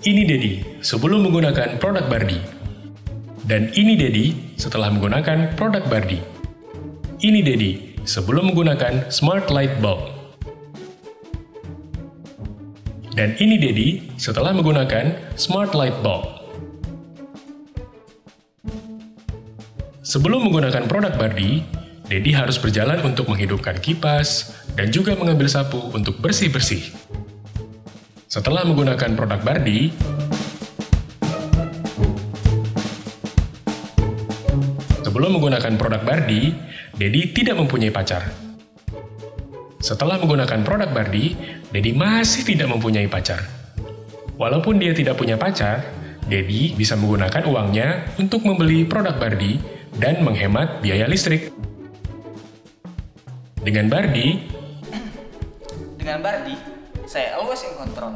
Ini Dedi sebelum menggunakan produk Bardi. Dan ini Dedi setelah menggunakan produk Bardi. Ini Dedi sebelum menggunakan Smart Light Bulb. Dan ini Dedi setelah menggunakan Smart Light Bulb. Sebelum menggunakan produk Bardi, Dedi harus berjalan untuk menghidupkan kipas dan juga mengambil sapu untuk bersih-bersih. Setelah menggunakan produk Bardi, sebelum menggunakan produk Bardi, Dedi tidak mempunyai pacar. Setelah menggunakan produk Bardi, Dedi masih tidak mempunyai pacar. Walaupun dia tidak punya pacar, Dedi bisa menggunakan uangnya untuk membeli produk Bardi dan menghemat biaya listrik. Dengan Bardi, saya always in control.